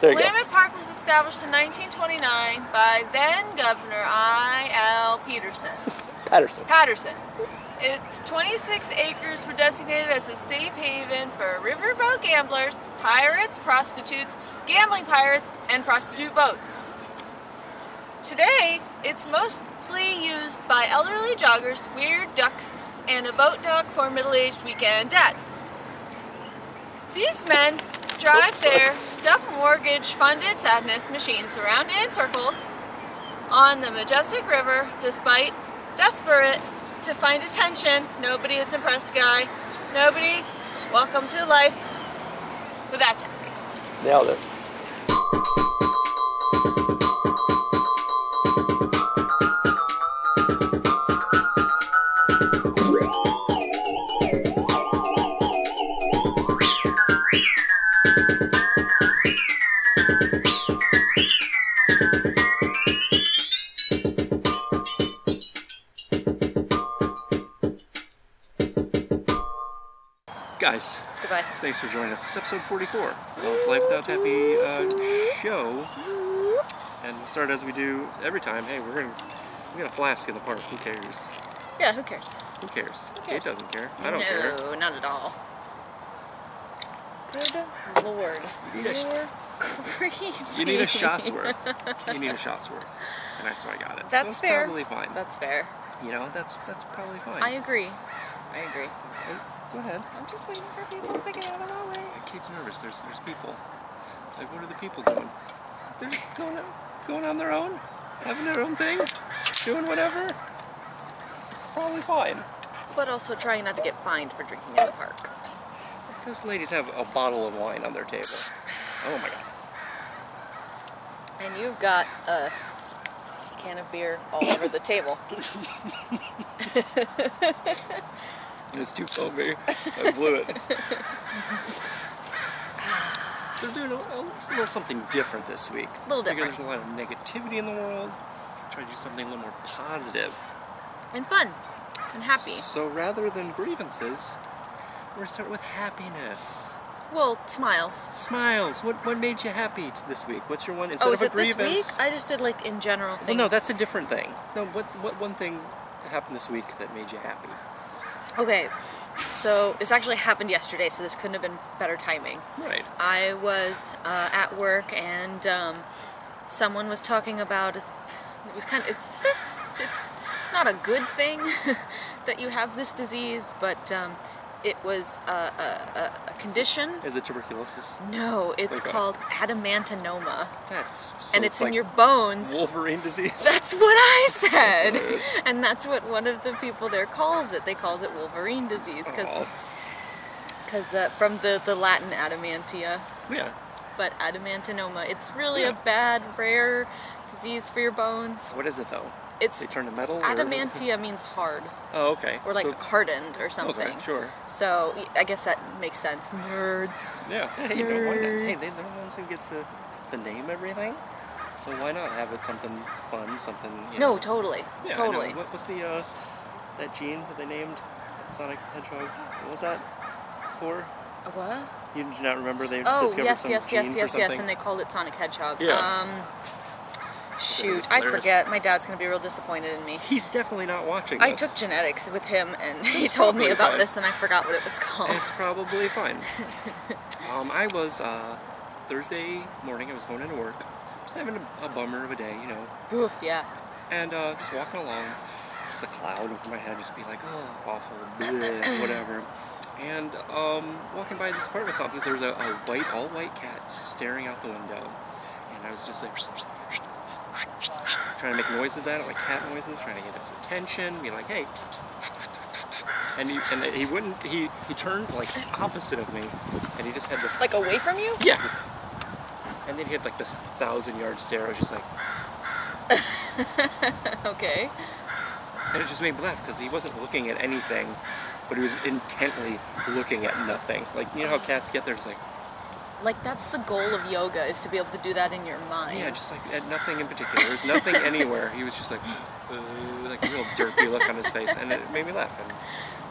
There you go. Park was established in 1929 by then Governor I.L. Peterson. Patterson. Patterson. Its 26 acres were designated as a safe haven for riverboat gamblers, pirates, prostitutes, gambling pirates, and prostitute boats. Today, it's mostly used by elderly joggers, weird ducks, and a boat dock for middle-aged weekend dads. These men drive Oops. their double mortgage funded sadness machines around in circles on the majestic river despite desperate to find attention. Nobody is impressed, guy. Nobody. Welcome to life with that. Nailed it. Guys, Goodbye. thanks for joining us. It's episode 44 of Life Without Taffy uh, show. And we'll start as we do every time. Hey, we're gonna we got a flask in the park. Who cares? Yeah, who cares? Who cares? cares? Kate doesn't care. I don't no, care. No, not at all. Good lord. You need a sh- You're crazy. You need a shot's worth. You need a shot's worth. And I so I got it. so That's fair. probably fine. That's fair. you know, that's that's probably fine. I agree. I agree. Hey, Go ahead. I'm just waiting for people to get out of the way. Kate's nervous. There's there's people. Like, what are the people doing? They're just going out, going on their own, having their own thing, doing whatever. It's probably fine. But also trying not to get fined for drinking in the park. Those ladies have a bottle of wine on their table. Oh my god. And you've got a can of beer all over the table. It's too foamy. I blew it. so we're doing a, a little something different this week. A little Figure different. There's a lot of negativity in the world. Try to do something a little more positive. And fun. And happy. So rather than grievances, we're gonna start with happiness. Well, smiles. Smiles. What what made you happy this week? What's your one instead oh, of is a it this grievance? week? I just did like in general well, no, that's a different thing. No, what what one thing happened this week that made you happy? Okay, so this actually happened yesterday, so this couldn't have been better timing. Right. I was uh, at work and um, someone was talking about it was kind of it's it's it's not a good thing that you have this disease, but um, it was a, a, a, condition. Is it tuberculosis? No, it's Okay. called adamantinoma, That's so and it's, in like your bones. Wolverine disease. That's what I said, what it is. and that's what one of the people there calls it. They calls it Wolverine disease because Aw. uh, from the the Latin adamantia. yeah. but adamantinoma. It's really Yeah. a bad, rare disease for your bones. What is it though? It's They turn to metal. or- adamantia means hard Oh, okay. or like So- hardened or something. okay, sure. So I guess that makes sense. Nerds. Yeah. Hey, you know, why? Hey, they, they're the ones who gets to, to name everything. So why not have it something fun, something? You know, No, totally, Yeah, I know. totally. What was the uh, that gene that they named Sonic Hedgehog? What was that for? A What? You do not remember they Oh discovered yes, some yes, gene yes, for yes, yes, something? and they called it Sonic Hedgehog. Yeah. Um, shoot, I forget. My dad's gonna be real disappointed in me. He's definitely not watching I this. took genetics with him, and he told me about fine. this, and I forgot what it was called. It's probably fine. um, I was uh, Thursday morning. I was going into work, just having a, a bummer of a day, you know, Oof, yeah. and uh, just walking along, just a cloud over my head, just be like, oh, awful, bleh, whatever. And um, walking by this apartment complex, there was a, a white, all white cat staring out the window, and I was just like. Trying to make noises at it, like cat noises, trying to get its attention, be like, hey, and he and he wouldn't. He he turned like opposite of me, and he just had this Like away from you? yeah. just- and then he had like this thousand yard stare. I was just like, Okay. and it just made me laugh because he wasn't looking at anything, but he was intently looking at nothing. Like you know how cats get there, just like Like that's the goal of yoga is to be able to do that in your mind. yeah, just like at nothing in particular. There's nothing anywhere. He was just like, uh, like a real derpy look on his face, and it made me laugh. And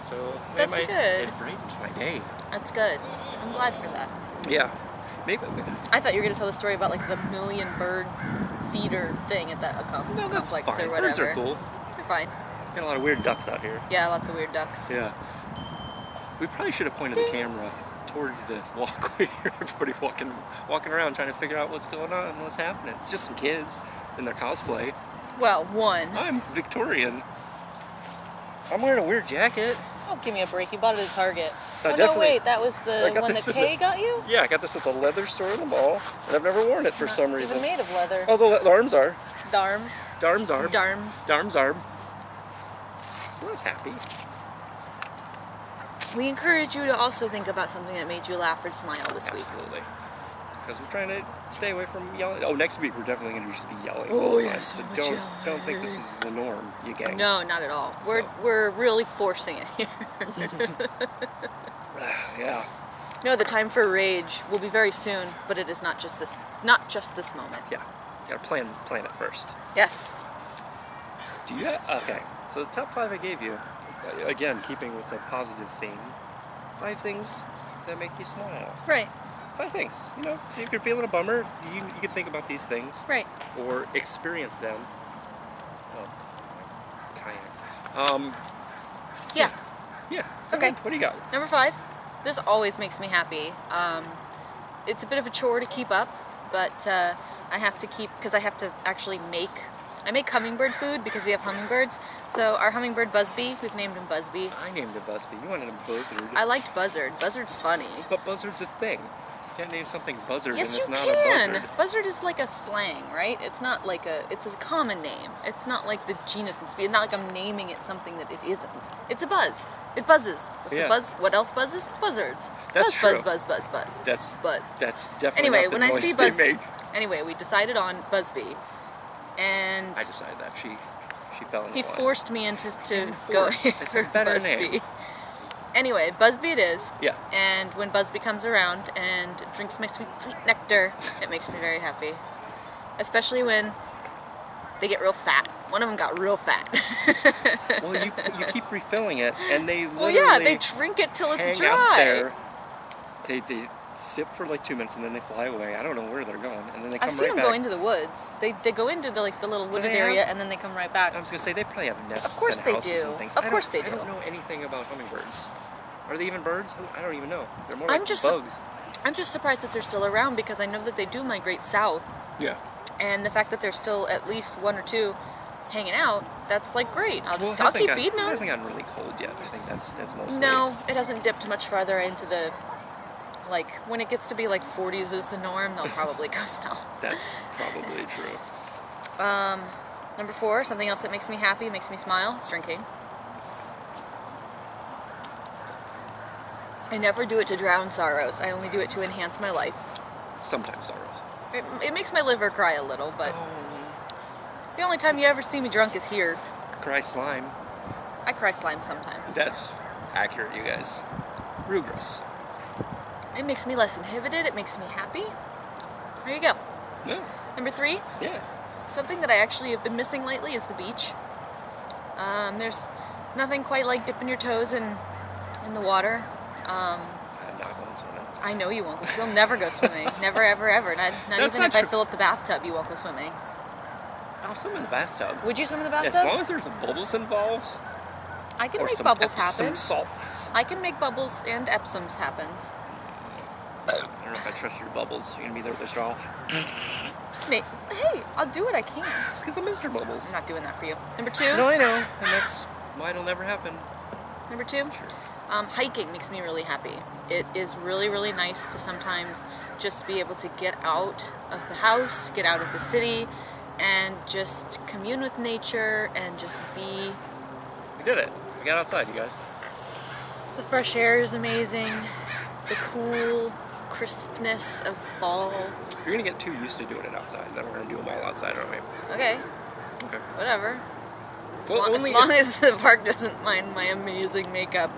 so it That's my, good. It brightened my day. That's good. I'm glad for that. Yeah. Maybe. I thought you were gonna tell the story about like the million bird feeder thing at that com- No, that's complex fine. or whatever. Birds are cool. They're fine. Got a lot of weird ducks out here. Yeah, lots of weird ducks. Yeah. We probably should have pointed the camera towards the walkway. Everybody walking walking around trying to figure out what's going on, and what's happening. It's just some kids in their cosplay. Well, one. I'm Victorian. I'm wearing a weird jacket. Oh, give me a break. You bought it at Target. I oh no, wait, that was the one that Kay the- got you. Yeah, I got this at the leather store in the mall, and I've never worn it for Not some reason. made of leather. Oh, the, the arms are. Darms. Darms are. Darms. Darms are. So I was happy. We encourage you to also think about something that made you laugh or smile this week. Absolutely. Because we're trying to stay away from yelling. Oh, next week we're definitely going to just be yelling. Oh, all the yeah, time. so don't don't think this is the norm, you gang. No, not at all. We're So. we're really forcing it here. yeah. no, the time for rage will be very soon, but it is not just this not just this moment. Yeah. you Got to plan plan it first. Yes. Do you? Have, okay. So the top five I gave you, again keeping with the positive theme, five things that make you smile. Right. Five things. You know, so if you're feeling a bummer, you you can think about these things Right. or experience them. Oh, kayak. Um. Yeah. Yeah. Okay. What do you got? Number five. This always makes me happy. Um, it's a bit of a chore to keep up, but uh, I have to keep because I have to actually make. I make hummingbird food because we have hummingbirds. So our hummingbird Busby, we've named him Busby. I named it Busby. You wanted a buzzard. I liked Buzzard. Buzzard's funny. But buzzard's a thing. You can't name something buzzard Yes, and you it's not can. a buzzard. Buzzard is like a slang, right? It's not like a. It's a common name. It's not like the genus and species. It's not like I'm naming it something that it isn't. It's a buzz. It buzzes. What's Yeah. a buzz? What else buzzes? Buzzards. That's buzz, true. buzz, buzz, buzz, buzz. That's buzz. That's definitely Anyway, when I see they Buzz, make. anyway, we decided on Busby, and I decided that she she fell in love. he forced me into to go. It's a better Busby. name. Anyway, Busby it is. Yeah. And when Busby comes around and drinks my sweet, sweet nectar, it makes me very happy. Especially when they get real fat. One of them got real fat. Well, you you keep refilling it, and they well, yeah, they drink it till it's hang dry. out there. They they sip for like two minutes, and then they fly away. I don't know where they're going, and then they come I've seen right them back. go into the woods. They, they go into the like the little wooded they have- area and then they come right back. I was gonna say they probably have nests Of course and they houses do. and things. Of I course they do. I don't know anything about hummingbirds. Are they even birds? Oh, I don't even know. They're more I'm like just- bugs. I'm just surprised that they're still around because I know that they do migrate south, Yeah. and the fact that there's still at least one or two hanging out, that's like great. I'll just it I'll keep feeding It hasn't gotten really cold yet. I think that's that's mostly. No, it hasn't dipped much farther into the like when it gets to be like 40s is the norm. They'll probably go south. That's probably true. Um, number four, something else that makes me happy, makes me smile, is drinking. I never do it to drown sorrows. I only do it to enhance my life. Sometimes sorrows. It, it makes my liver cry a little, but oh. the only time you ever see me drunk is here. Cry slime. I cry slime sometimes. That's accurate, you guys. Gross. It makes me less inhibited. It makes me happy. There you go. No. Number three, Yeah. something that I actually have been missing lately is the beach. Um, there's nothing quite like dipping your toes in in the water. I'm not going swimming. I know you won't. go You'll never go swimming. never, ever, ever. Not, not even not if I fill up the bathtub, you won't go swimming. I'll swim in the bathtub. Would you swim in the bathtub? As long as there's bubbles involved, I can make bubbles Epsom happen. salts. I can make bubbles and Epsoms happen. I don't know if I trust your bubbles. You're gonna be there with a straw. Nate, hey, I'll do what I can. Just get some Mr. Bubbles. I'm not doing that for you. Number two. No, I know, and that's why it'll never happen. Number two. Sure. Um, hiking makes me really happy. It is really, really nice to sometimes just be able to get out of the house, get out of the city, and just commune with nature and just be. We did it. We got outside, you guys. The fresh air is amazing. The cool crispness of fall. You're gonna get too used to doing it outside. Then we're gonna do them all outside, aren't we? Okay, Okay. whatever. Well, As only long as the park doesn't mind my amazing makeup.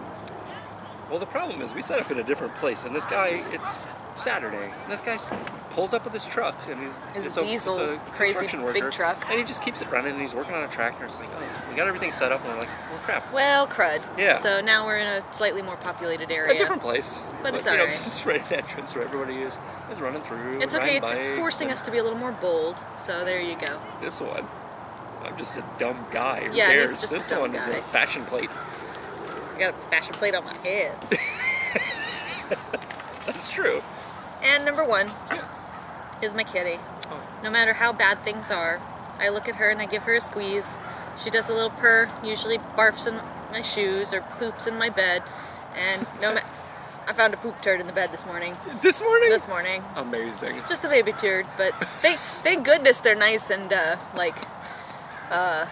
well, the problem is we set up in a different place, and this guy, it's Saturday. This guy pulls up with his truck, and he's His it's a, diesel, it's a crazy construction big truck. and he just keeps it running. And he's working on a tractor. It's like, oh, we got everything set up, and we're like, well, crap. Well, crud. Yeah. So now we're in a slightly more populated It's area. a different place, But it's you know, alright. this is right at the entrance where everybody is is running through. It's okay. It's, it's forcing us to be a little more bold. So there you go. This one, I'm just a dumb guy. Who Yeah, he's cares? just a this dumb one is a fashion plate. I got a fashion plate on my head. That's true. And number one is my kitty. Oh. No matter how bad things are, I look at her and I give her a squeeze. She does a little purr, usually barfs in my shoes or poops in my bed. And no ma- I found a poop turd in the bed this morning. This morning. This morning. Amazing. Just a baby turd, but thank thank goodness they're nice and uh, like uh,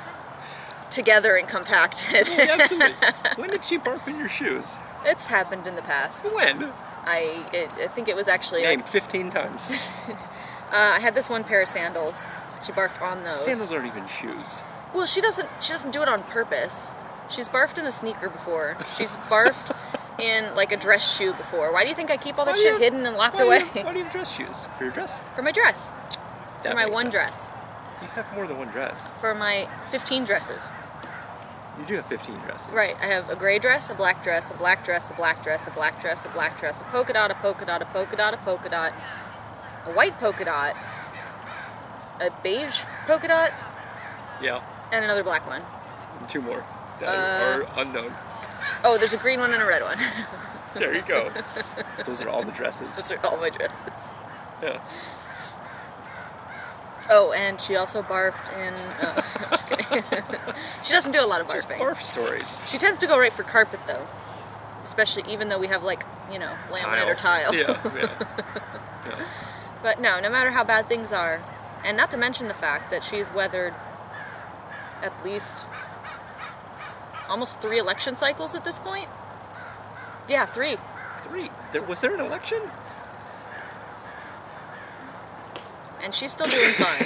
together and compacted. Absolutely. when did she barf in your shoes? it's happened in the past. When? I it, I think it was actually like, 15 times. uh, I had this one pair of sandals. She barfed on those. Sandals aren't even shoes. Well, she doesn't she doesn't do it on purpose. She's barfed in a sneaker before. She's barfed in like a dress shoe before. Why do you think I keep all that Why shit have- hidden and locked why do away? you- why do you have dress shoes? For your dress? For my dress. That for my one sense. dress. You have more than one dress. For my 15 dresses. You do have 15 dresses. Right. I have a gray dress, a black dress, a black dress, a black dress, a black dress, a black dress, a polka dot, a polka dot, a polka dot, a polka dot, a white polka dot, a beige polka dot, Yeah. and another black one. And two more that Uh, are unknown. Oh, there's a green one and a red one. There you go. Those are all the dresses. Those are all my dresses. Yeah. Oh, and she also barfed in. Uh, just kidding. she doesn't do a lot of Just barfing. barf stories. She tends to go right for carpet though, especially even though we have like you know laminate or tile. Yeah, yeah. yeah. But no, no matter how bad things are, and not to mention the fact that she's weathered at least almost three election cycles at this point. Yeah, three. Three. There, was there an election? And she's still doing fine.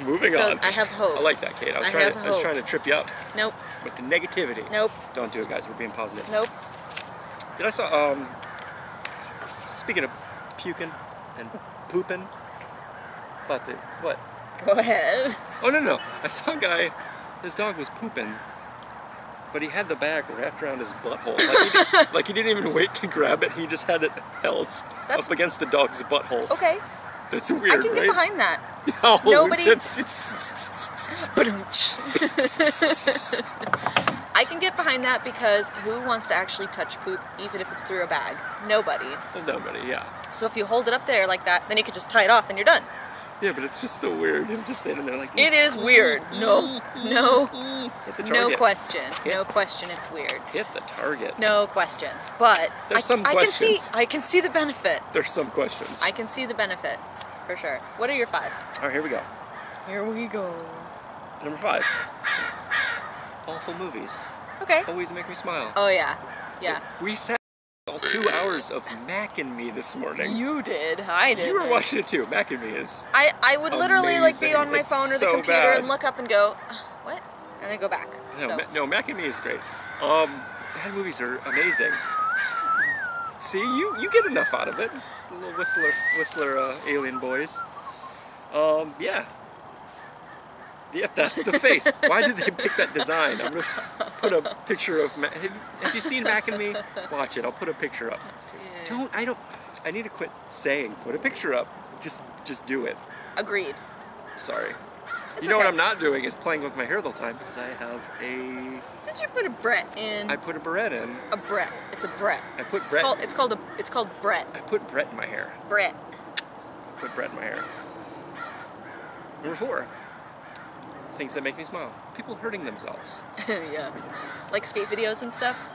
Moving so on. I have hope. I like that, Kate. I was I trying. To, I was trying to trip you up Nope, with the negativity. nope, Don't do it, guys. We're being positive. nope. Did I saw? Um. Speaking of puking and pooping, about the what? Go ahead. Oh no no! I saw a guy. His dog was pooping, but he had the bag wrapped around his butthole. Like he, like he didn't even wait to grab it. He just had it held That's- up against the dog's butthole. Okay, That's weird, I can get right? behind that. Oh, Nobody- I can get behind that because who wants to actually touch poop, even if it's through a bag? Nobody. Nobody, yeah. So if you hold it up there like that, then you could just tie it off and you're done. Yeah, but it's just so weird. Him just standing there like It is mm-hmm, weird. Mm-hmm, no, mm-hmm, no, no target. question. No question. It's weird. Hit the target. No question. But There's I, some I can see. I can see the benefit. There's some questions. I can see the benefit, for sure. What are your five? All right, here we go. Here we go. Number five. Awful movies Okay. always make me smile. Oh yeah, yeah. We sat all two hours of Mac and Me this morning. You did. I did. You were watching it too. Mac and Me is. I, I would literally like be on my It's phone or the so computer bad. and look up and go, "Uh, what? And then go back. No, so, Ma- no, Mac and Me is great. Um, bad movies are amazing. See, you you get enough out of it. The little Whistler Whistler uh, alien boys. Um, yeah. Yeah, that's the face. Why did they pick that design? I'm gonna put a picture of. Ma- have, have you seen Mac and Me? Watch it. I'll put a picture up. Don't. I don't. I need to quit saying put a picture up. Just just do it. Agreed. Sorry. You know what. I'm not doing is playing with my hair the whole time because I have a. Did you put a Brett in? I put a Brett in. a Brett. It's a Brett. I put It's called. It's called a. It's called Brett. I put Brett in my hair. Brett. I put Brett in my hair. Number four. Things that make me smile. People hurting themselves. yeah. Like skate videos and stuff.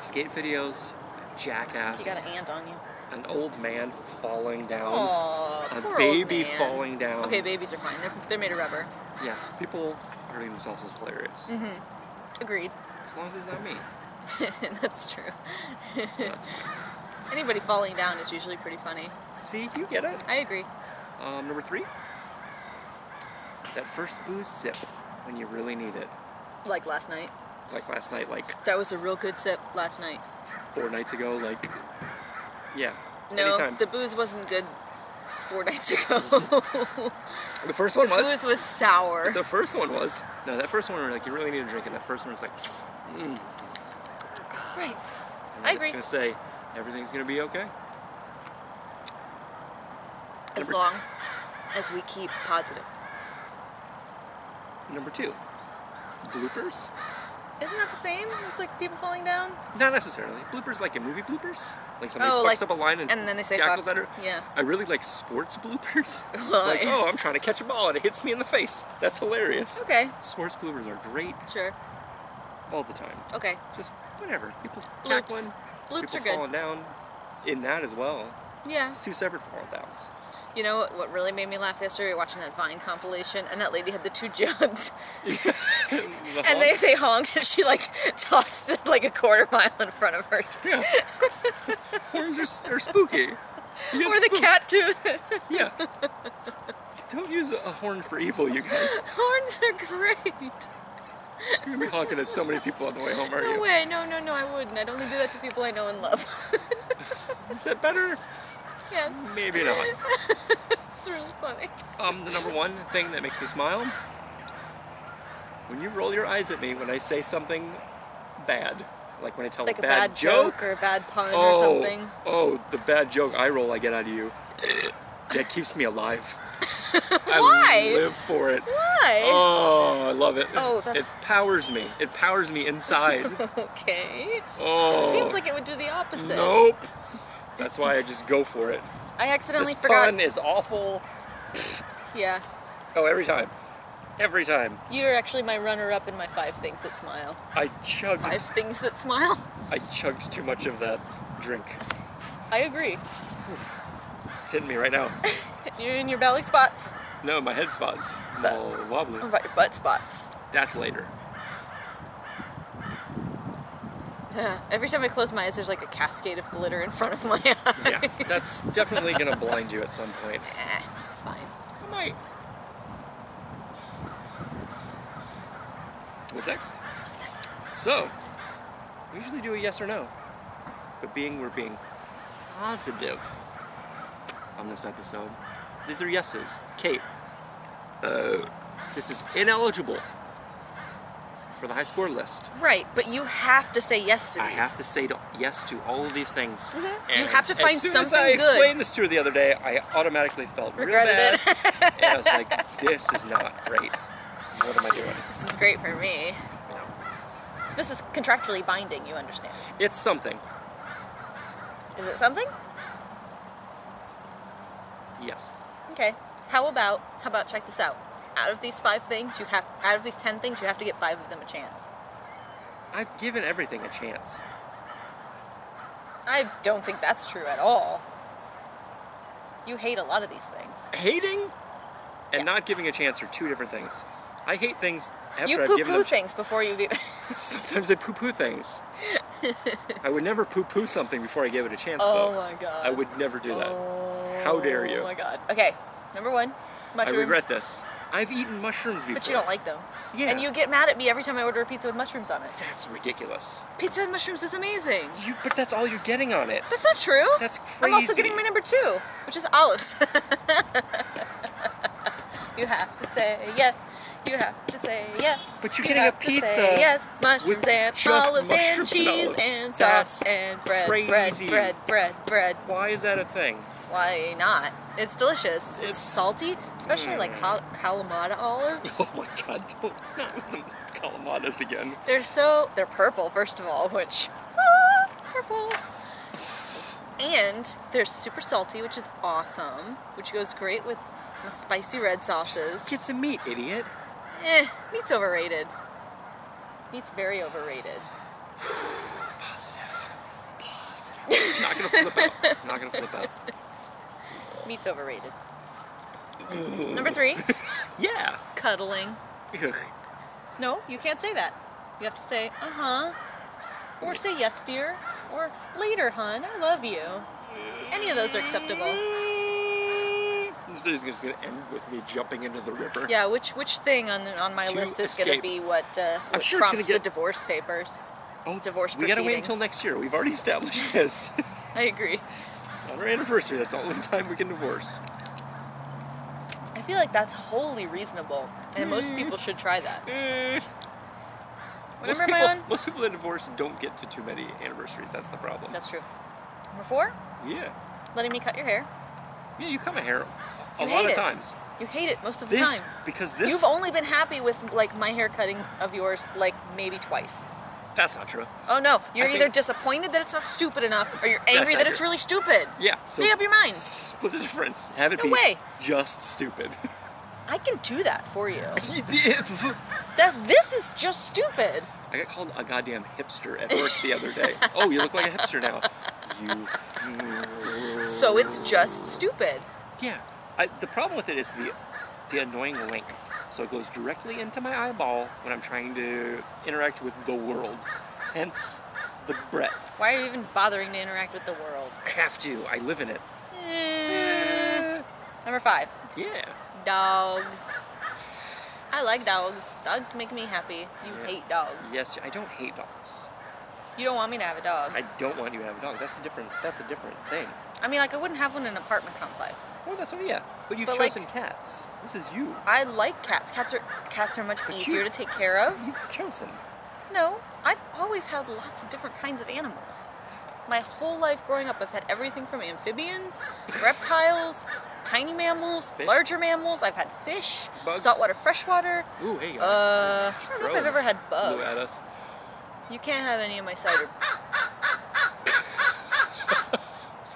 Skate videos, jackass, You got an ant on you. An old man falling down, Aww, a baby falling down. Okay, babies are fine. They're, they're made of rubber. Yes, people hurting themselves is hilarious. Mhm. Agreed. As long as it's not me. That's true. So. Anybody falling down is usually pretty funny. See, you get it. I agree. Um, number three. That first booze sip when you really need it. Like last night. Like last night, like That was a real good sip last night. four nights ago, like, yeah, No, Anytime. the booze wasn't good four nights ago. The first one was. The booze was sour. The first one was. No, that first one, we like, you really need to drink it. That first one was like, hmm. Right. and I agree. it's gonna say, everything's gonna be okay. As Number- long as we keep positive. Number two, bloopers. Isn't that the same as like people falling down? Not necessarily. Bloopers like in movie bloopers. Like somebody Oh, fucks like- up a line and, and then they say cackles fuck. at her. Yeah. I really like sports bloopers. Well, like, oh, I'm trying to catch a ball and it hits me in the face. That's hilarious. Okay, Sports bloopers are great sure. all the time. Okay. Just whatever. People Bloops. cackling. Bloops people are good. falling down. In that as well. Yeah. It's two separate fall downs. You know what, what really made me laugh yesterday? Watching that Vine compilation, and that lady had the two jugs, The and they, they honked, and she like tossed it like a quarter mile in front of her. Yeah. Horns are, are spooky. You Or the spooked. cat tooth. Yeah. Don't use a horn for evil, you guys. Horns are great. You're gonna be honking at so many people on the way home, aren't No you? way, no, no, no, I wouldn't. I'd only do that to people I know and love. Is that better? yes, Maybe not. it's really funny. Um, the number one thing that makes me smile when you roll your eyes at me when I say something bad, like when I tell Like a bad, bad joke or a bad pun or oh, something. oh, the bad joke I roll, I get out of you. That keeps me alive. I Why? live for it. Why? Oh, I love it. Oh, that's- It powers me. It powers me inside. Okay. Oh. Seems like it would do the opposite. Nope. That's why I just go for it. I accidentally This forgot. pun is awful. Yeah. Oh, every time. Every time. You're actually my runner-up in my five things that smile. I chugged. Five things that smile. I chugged too much of that drink. I agree. It's hitting me right now. You're in your belly spots. No, my head spots. I'm all wobbly. What about your butt spots? That's later. Every time I close my eyes, there's like a cascade of glitter in front of my eyes. Yeah, that's definitely gonna blind you at some point. Eh, it's fine. I might. What's next? What's next? So, we usually do a yes or no. But being we're being positive on this episode, these are yeses. Kate, uh, this is ineligible for the high score list. Right, but you have to say yes to these. I have to say to, yes to all of these things. You And have to find something good. as soon as I good. explained this to her the other day, I automatically felt Regretted real bad. and I was like, this is not great. What am I doing? Is great for me. No. This is contractually binding, you understand. It's something. Is it something? Yes. Okay. How about how about check this out? Out of these five things, you have out of these ten things, you have to get five of them a chance. I've given everything a chance. I don't think that's true at all. You hate a lot of these things. Hating and Yeah. not giving a chance are two different things. I hate things after you poo poo things before you get. Sometimes I poo poo things. I would never poo poo something before I gave it a chance, oh though. my god. I would never do that. Oh How dare oh you. Oh my god. Okay, number one, I regret this. I've eaten mushrooms before. But you don't like them. Yeah. And you get mad at me every time I order a pizza with mushrooms on it. That's ridiculous. Pizza and mushrooms is amazing. You, but that's all you're getting on it. That's not true. That's crazy. I'm also getting my number two, which is olives. you have to say yes. You have to say yes. But you're You getting a have to say pizza yes, mushrooms with and just olives and mushrooms and cheese olives. and sauce That's and bread, bread, crazy. bread, bread, bread. Why is that a thing? Why not? It's delicious. It's, It's- salty, especially like cal- Kalamata olives. Oh my god, don't not with the Kalamatas again. They're so they're purple first of all, which ah, purple. And they're super salty, which is awesome, which goes great with spicy red sauces. Get some meat, idiot. Eh, meat's overrated. Meat's very overrated. Positive. Positive. not gonna flip out. Not gonna flip out. Meat's overrated. Number three, Yeah. cuddling. Ugh. No, you can't say that. You have to say, uh huh. Or say yes, dear. Or later, hun. I love you. Any of those are acceptable. This video's just gonna end with me jumping into the river. Yeah, which which thing on on my To list is going to be what, uh, what sure prompts get- the divorce papers? Oh, Divorce We gotta wait until next year. We've already established this. I agree. on our anniversary. That's the only time we can divorce. I feel like that's wholly reasonable, and most people should try that. What Most people, most people that divorce don't get to too many anniversaries. That's the problem. That's true. Number four, yeah. letting me cut your hair. Yeah, you cut my hair a You lot hate of it. times. You hate it most of the This time. because this You've only been happy with like my hair cutting of yours like maybe twice. that's not true. Oh no, you're I either disappointed that it's not stupid enough, or you're angry that it's really stupid. Yeah. So Make up your mind. Split the difference. Have it No be way. just stupid. I can do that for you. That this is just stupid. I got called a goddamn hipster at work the other day. oh, you look like a hipster now. You. So it's just stupid. Yeah. I, the problem with it is the the annoying length. So it goes directly into my eyeball when I'm trying to interact with the world. Hence the breadth. Why are you even bothering to interact with the world? I have to. I live in it. Eh. Number five, Yeah. dogs. I like dogs. Dogs make me happy. You Yeah. hate dogs. Yes, I don't hate dogs. You don't want me to have a dog. I don't want you to have a dog. That's a different. That's a different thing. I mean, like I wouldn't have one in an apartment complex. Oh, that's oh yeah. But you've But, like- chosen cats. This is you. I like cats. Cats are cats are much But easier to take care of. You've chosen. No, I've always had lots of different kinds of animals. My whole life growing up, I've had everything from amphibians, reptiles, tiny mammals, Fish? larger mammals. I've had fish, Bugs? saltwater, freshwater. Ooh, hey. Uh, I don't know if I've ever had bugs. You can't have any of my cider.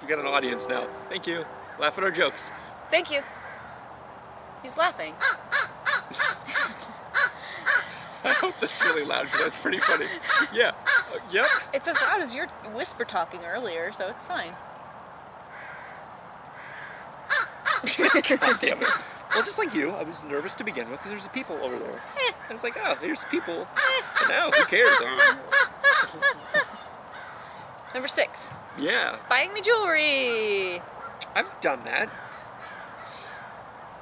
We got an audience now. Thank you. Laugh at our jokes. Thank you. He's laughing. I hope that's really loud because that's pretty funny. Yeah. Uh, yep. It's as loud as your whisper talking earlier, so it's fine. God damn it. Well, just like you, I was nervous to begin with because there's people over there. Eh. And it's like, oh, there's people. But now, who cares? Number six, yeah, buying me jewelry. I've done that.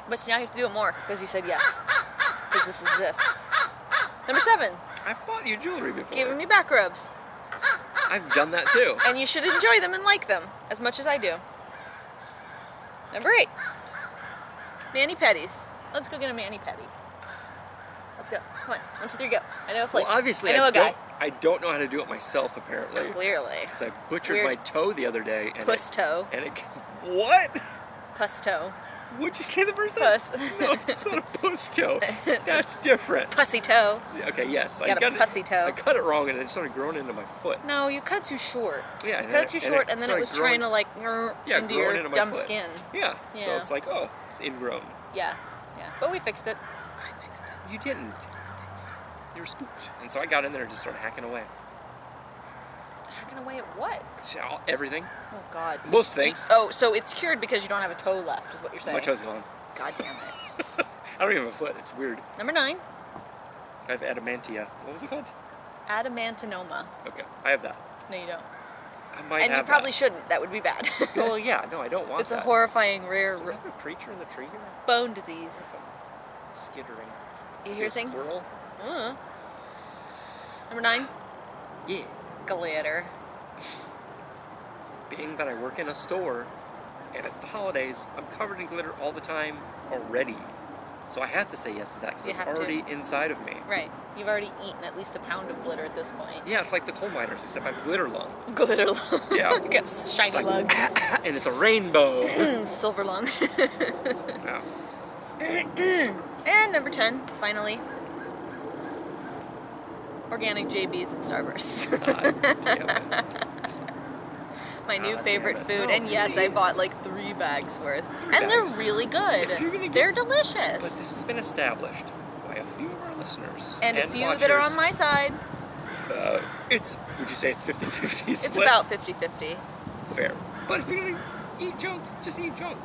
But now you have to do it more because you said yes. Because this is this. Number seven, I've bought you jewelry before. giving me back rubs. I've done that too. And you should enjoy them and like them as much as I do. Number eight, mani pedis. Let's go get a mani pedi. Let's go. Come on. One, two, three, go. I know a place. Well, obviously, I know I a guy. don't. I don't know how to do it myself. Apparently, Clearly. because I butchered Weird. my toe the other day. And Puss it, toe. and it. What? Puss toe. What'd you say the first time? Puss. No, it's not a puss toe. That's different. Pussy toe. Okay, yes. I got a pussy it, toe. I cut it wrong and it started growing into my foot. No, you cut it too short. Yeah, You cut it too and short, and then it was growing- trying to like yeah, into your into my dumb foot. skin. Yeah. So it's like, oh, it's ingrown. Yeah, yeah. But we fixed it. I fixed it. You didn't. You were spooked. And so I got in there and just started hacking away. Hacking away at what? Everything. Oh God. Most do- things. oh, so it's cured because you don't have a toe left, is what you're saying? My toe's gone. God damn it. I don't even have a foot. It's weird. Number nine, I have adamantia. What was it called? adamantinoma. Okay, I have that. No, you don't. I might and you probably that. shouldn't. That would be bad. Oh yeah, no, I don't want it's a horrifying rare Is there r- creature in the tree here? bone disease. Skittering. You hear things? Squirrel? Uh. Number nine, Yeah. glitter. Being that I work in a store and it's the holidays, I'm covered in glitter all the time already. So I have to say yes to that because it's have to. already inside of me. Right. You've already eaten at least a pound of glitter at this point. Yeah, it's like the coal miners, except I have glitter lung. Glitter lung. Yeah. a shiny like, lug. and it's a rainbow. Silver lung. Yeah. and number 10, finally. Organic JBs and Starbursts. God. My new God favorite food. No, and yes, I bought like three bags worth. Three and they're really good. If you're gonna get- They're delicious. But this has been established by a few of our listeners. And a few that are on my side. Uh, it's, would you say it's 50 50? It's about 50 50. fair. But if you're gonna eat junk, just eat junk.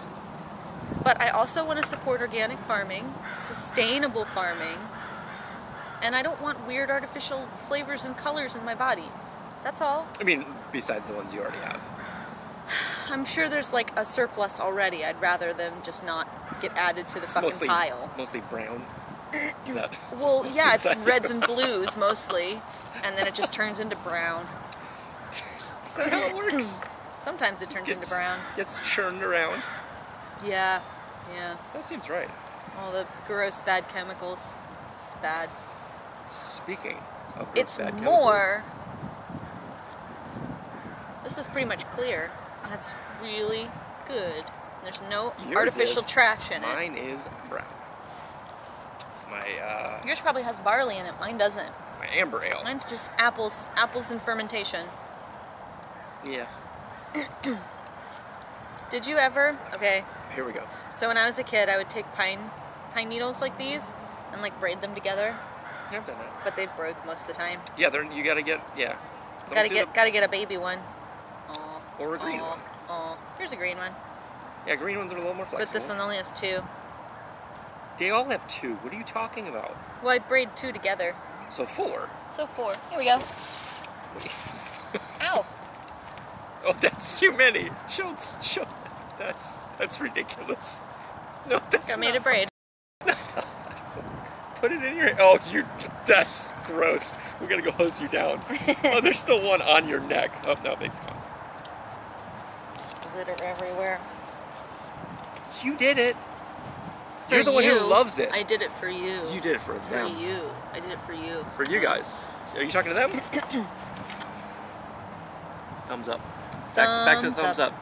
But I also want to support organic farming, sustainable farming, and I don't want weird artificial flavors and colors in my body. That's all. I mean, besides the ones you already have. I'm sure there's like a surplus already. I'd rather them just not get added to the It's fucking mostly pile. mostly brown. Is that? Well, yeah, it's reds and blues mostly, and then it just turns into brown. Is that how it works? Sometimes it turns into brown. Gets churned around. Yeah, yeah. That seems right. All the gross bad chemicals. It's bad. Speaking of gross It's bad chemicals, more. This is pretty much clear, and it's really good. There's no Yours artificial is. trash in it. Mine is brown. My uh, Yours probably has barley in it. Mine doesn't. my amber ale. Mine's just apples, apples in fermentation. Yeah. Did you ever? Okay, Here we go. so when I was a kid, I would take pine, pine needles like these, and like braid them together, Yeah, I've done that. but they broke most of the time. Yeah, they're, you gotta get yeah. Don't Gotta get, the- gotta get a baby one. Aw, or a green aw, one. aw. Here's a green one, Yeah, green ones are a little more flexible. but this one only has two. They all have two. What are you talking about? Well, I braid two together, So four. so four. Here we go. Ow. Oh, that's too many. Show, show. That's that's ridiculous. No, that's I made not. a braid. Put it in your. Oh, you. That's gross. We gotta go hose you down. oh, there's still one on your neck. Oh no, it's gone. Just glitter everywhere. You did it. For You're the one who loves it. I did it for you. You did it for For them. you. I did it for you. For you guys. Are you talking to them? thumbs up. Back to, back to the Thumbs thumbs up. up.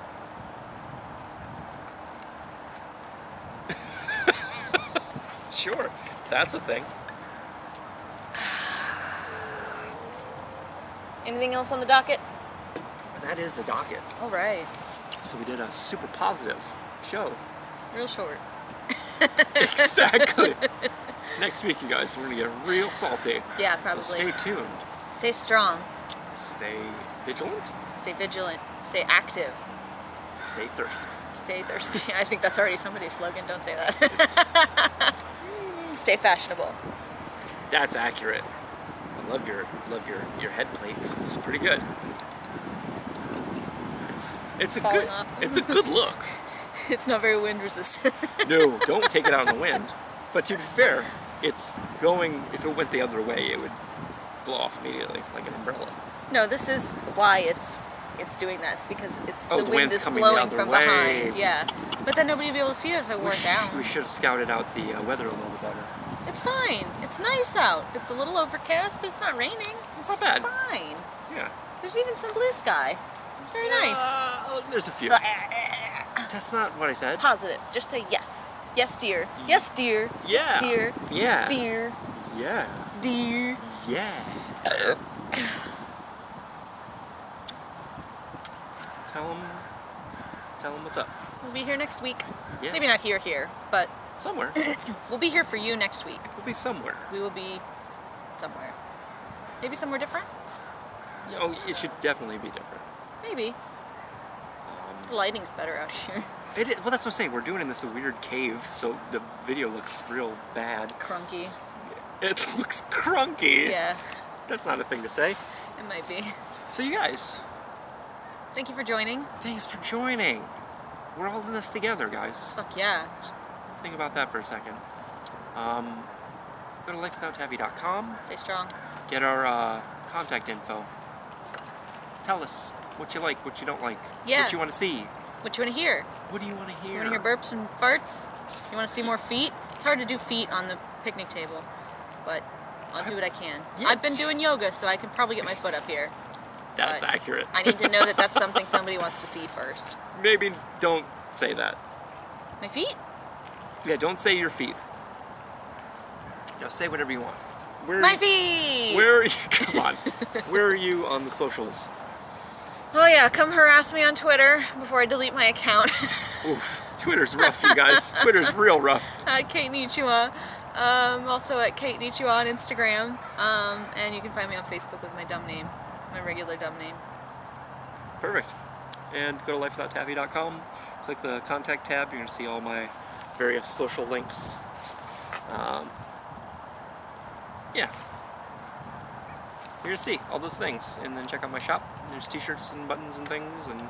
sure, that's a thing. Anything else on the docket? That is the docket. All right. So we did a super positive show. Real short. exactly. Next week, you guys, we're gonna get real salty. Yeah, probably. So probably. stay tuned. Stay strong. Stay vigilant. Stay vigilant. Stay active. Stay thirsty. Stay thirsty. I think that's already somebody's slogan. Don't say that. Stay fashionable. That's accurate. I love your love your your head plate. It's pretty good. It's it's a Falling good off. it's a good look. It's not very wind resistant. No, don't take it out in the wind. But to be fair, it's going. If it went the other way, it would blow off immediately, like an umbrella. no, this is why it's it's doing that. It's because it's Oh, the the wind is blowing from way. behind. Yeah, but then nobody would be able to see it if it We, were sh- down. we should have scouted out the uh, weather a little bit better. It's fine. It's nice out. It's a little overcast, but it's not raining. It's not bad. Fine. Yeah. There's even some blue sky. It's very nice. Uh, there's a few. That's not what I said. Positive. Just say yes. Yes, dear. Yes, dear. Yeah. Yes, dear. Yeah. Yes, dear. Yeah. Dear. Yeah. Tell them. Tell them what's up. We'll be here next week. Yeah. Maybe not here, here, but Somewhere. we'll be here for you next week. we'll be somewhere. We will be somewhere. Maybe somewhere different? Oh, it should definitely be different. Maybe. Um, The lighting's better out here. It is, well, that's what I'm saying. We're doing it in this weird cave, so the video looks real bad. Crunky. It looks crunky. Yeah, That's not a thing to say. it might be. So, you guys, Thank you for joining. thanks for joining. We're all in this together, guys. Fuck yeah. Think about that for a second. Um, go to lifewithouttaffy.com. Stay strong. Get our uh, contact info. Tell us what you like, what you don't like, Yeah. what you want to see. What you want to hear? What do you want to hear? You want to hear burps and farts? You want to see more feet? It's hard to do feet on the picnic table, but I'll do what I can. I've been doing yoga, so I can probably get my foot up here. That's but accurate. I need to know that that's something somebody wants to see first. Maybe don't say that. My feet? Yeah, don't say your feet. No, say whatever you want. Where My feet! Where are you? Come on. Where are you on the socials? Oh yeah, come harass me on Twitter before I delete my account. Oof. Twitter's rough, you guys. Twitter's real rough. at Kate Nichua. Um, also at Kate Nichua on Instagram. Um, and you can find me on Facebook with my dumb name, my regular dumb name. Perfect. And go to lifewithouttaffy.com. Click the contact tab. You're going to see all my various social links. Um, yeah. You're going to see all those things. And then check out my shop. There's t-shirts and buttons and things. And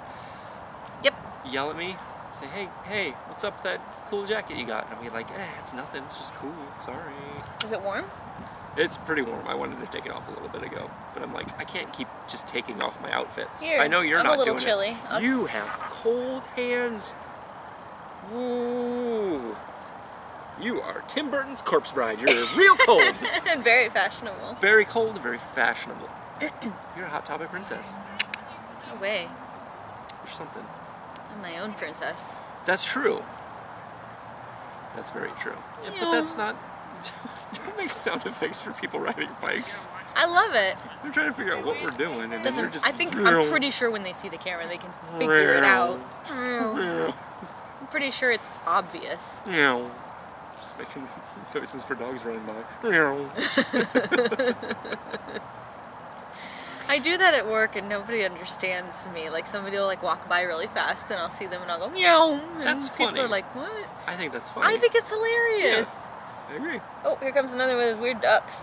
Yep. yell at me. Say, hey, hey, what's up with that cool jacket you got? And I'll be like, eh, it's nothing. It's just cool. Sorry. Is it warm? It's pretty warm. I wanted to take it off a little bit ago, but I'm like, I can't keep just taking off my outfits. Here, I know you're I'm a not little doing chilly. it. You have cold hands. Ooh. You are Tim Burton's corpse bride. You're real cold. and very fashionable. very cold, very fashionable. You're a hot topic princess. No way. Or something. I'm my own princess. That's true. That's very true. Yeah, but that's not. Don't make sound effects for people riding bikes. I love it. They're trying to figure out what we're doing, and Doesn't just. I think I'm pretty sure when they see the camera they can figure it out. I'm pretty sure it's obvious. Meow. Just making noises for dogs running by. I do that at work and nobody understands me. Like somebody will like walk by really fast and I'll see them and I'll go meow. And That's people funny. are like, what? I think that's funny. I think it's hilarious. I agree. Oh, here comes another one of those weird ducks.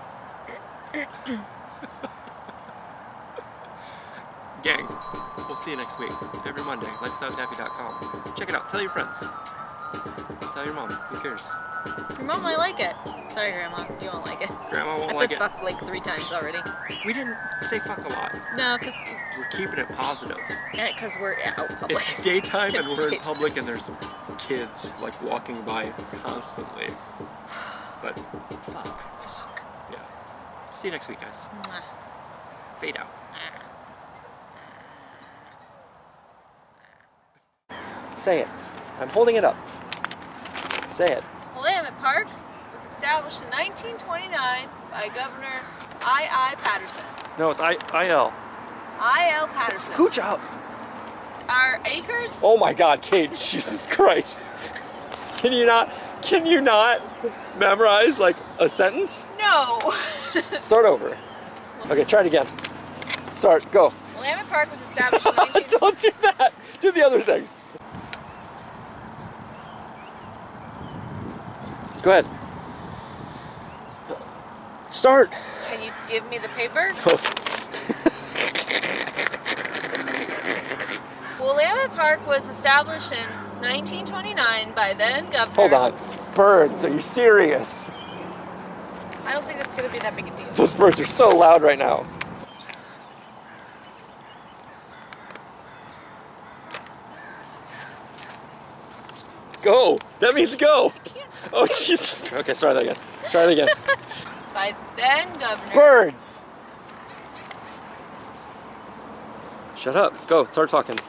Gang, we'll see you next week. Every Monday, lifewithouttaffy.com. Check it out. Tell your friends. Tell your mom. Who cares? Your mom might like it. Sorry, Grandma, you won't like it. Grandma won't I like said fuck like three times already. We didn't say fuck a lot. No, because We're keeping it positive. because we're out public. It's daytime and we're in public and there's kids like walking by constantly. But fuck. Fuck. Yeah. See you next week, guys. Mwah. Fade out. Say it. I'm holding it up. Say it. Willamette Park was established in 1929 by Governor I. I. Patterson. No, it's I I L. I. L. Patterson. Scooch up. Our acres? Oh my God, Kate! Jesus Christ! Can you not? Can you not memorize like a sentence? No. Start over. Okay, try it again. Start. Go. Willamette Park was established in 19... Don't do that. Do the other thing. Go ahead. Start. Can you give me the paper? Oh. Willamette Park was established in 1929 by then Governor... Hold on. Birds, are you serious? I don't think that's going to be that big a deal. Those birds are so loud right now. Go. That means go. Oh Jesus. Okay, try that again. Try it again. By then Governor... Birds. Shut up. Go. Start talking.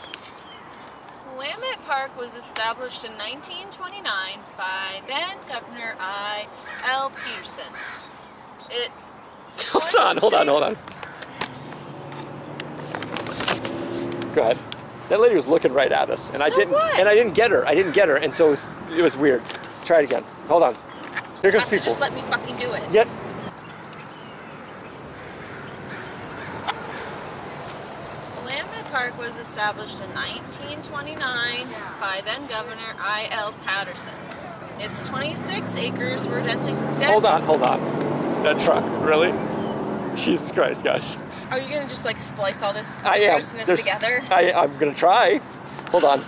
Park was established in 1929 by then Governor I. L. Peterson. It. Hold on. Hold on. Hold on. Go ahead. That lady was looking right at us, and I didn't. what? And I didn't get her. I didn't get her, and so it was, it was weird. Try it again. Hold on. Here comes people. just let me fucking do it. Yet. Willamette Park was established in 1929 by then Governor I. L. Patterson. Its 26 acres were designated. Hold on. Hold on. That truck. Really? Jesus Christ, guys. Are you gonna just like splice all this I am. grossness There's- together? I, I'm gonna try. Hold on.